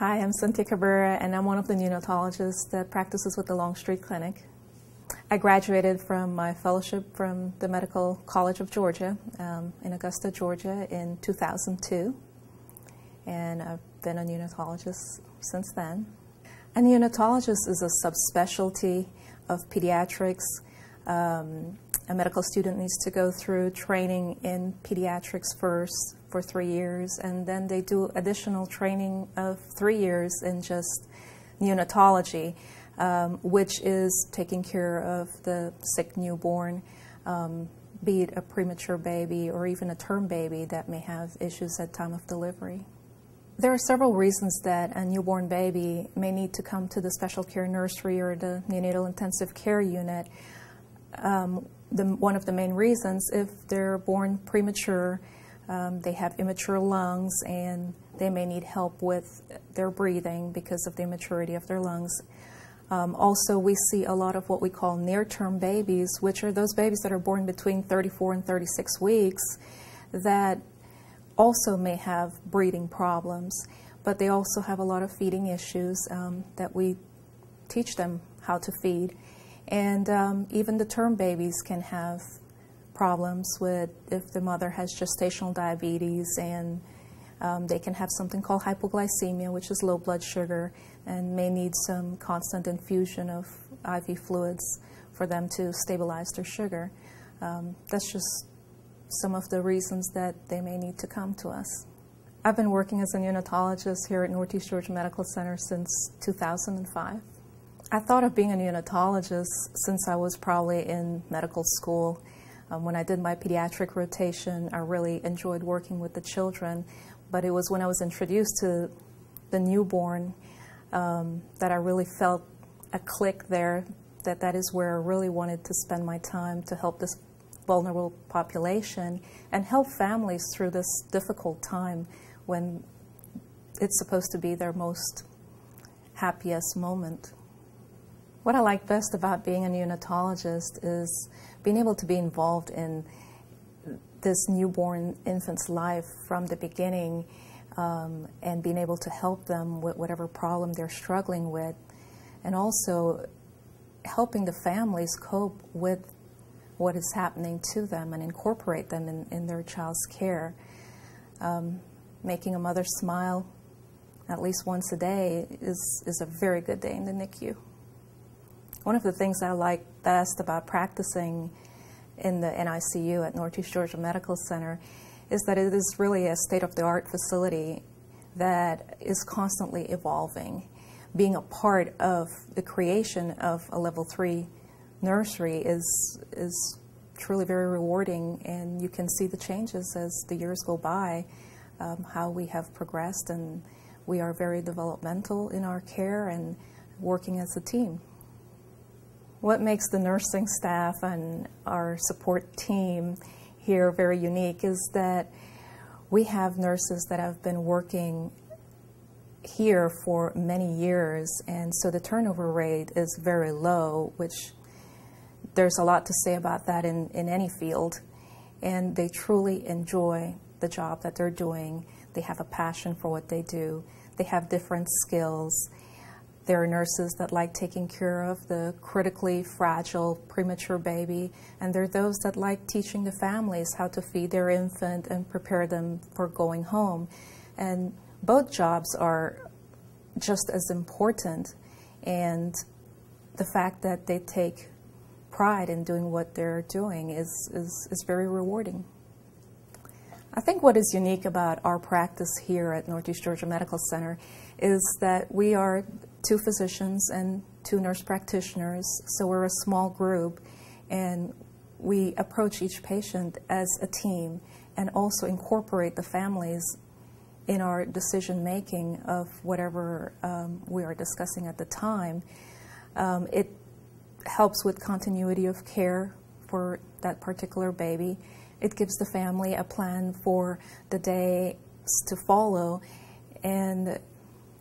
Hi, I'm Cynthia Cabrera, and I'm one of the neonatologists that practices with the Longstreet Clinic. I graduated from my fellowship from the Medical College of Georgia um, in Augusta, Georgia in 2002, and I've been a neonatologist since then. A neonatologist is a subspecialty of pediatrics. Um, a medical student needs to go through training in pediatrics first for three years, and then they do additional training of three years in just neonatology, um, which is taking care of the sick newborn, um, be it a premature baby or even a term baby that may have issues at time of delivery. There are several reasons that a newborn baby may need to come to the special care nursery or the neonatal intensive care unit. Um, the, one of the main reasons, if they're born premature, um, they have immature lungs and they may need help with their breathing because of the immaturity of their lungs. Um, also, we see a lot of what we call near-term babies, which are those babies that are born between 34 and 36 weeks that also may have breathing problems, but they also have a lot of feeding issues um, that we teach them how to feed. And um, even the term babies can have problems with if the mother has gestational diabetes and um, they can have something called hypoglycemia, which is low blood sugar, and may need some constant infusion of IV fluids for them to stabilize their sugar. Um, that's just some of the reasons that they may need to come to us. I've been working as a neonatologist here at Northeast Georgia Medical Center since 2005. I thought of being a neonatologist since I was probably in medical school. Um, when I did my pediatric rotation, I really enjoyed working with the children, but it was when I was introduced to the newborn um, that I really felt a click there, that that is where I really wanted to spend my time to help this vulnerable population and help families through this difficult time when it's supposed to be their most happiest moment. What I like best about being a neonatologist is being able to be involved in this newborn infant's life from the beginning um, and being able to help them with whatever problem they're struggling with, and also helping the families cope with what is happening to them and incorporate them in, in their child's care. Um, making a mother smile at least once a day is, is a very good day in the NICU. One of the things I like best about practicing in the NICU at Northeast Georgia Medical Center is that it is really a state-of-the-art facility that is constantly evolving. Being a part of the creation of a level three nursery is is truly very rewarding, and you can see the changes as the years go by, um, how we have progressed, and we are very developmental in our care and working as a team. What makes the nursing staff and our support team here very unique is that we have nurses that have been working here for many years, and so the turnover rate is very low, which there's a lot to say about that in, in any field. And they truly enjoy the job that they're doing. They have a passion for what they do. They have different skills there are nurses that like taking care of the critically fragile premature baby, and there are those that like teaching the families how to feed their infant and prepare them for going home. And both jobs are just as important, and the fact that they take pride in doing what they're doing is, is, is very rewarding. I think what is unique about our practice here at Northeast Georgia Medical Center is that we are two physicians and two nurse practitioners, so we're a small group, and we approach each patient as a team and also incorporate the families in our decision making of whatever um, we are discussing at the time. Um, it helps with continuity of care for that particular baby. It gives the family a plan for the day to follow, and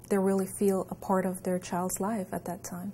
they really feel a part of their child's life at that time.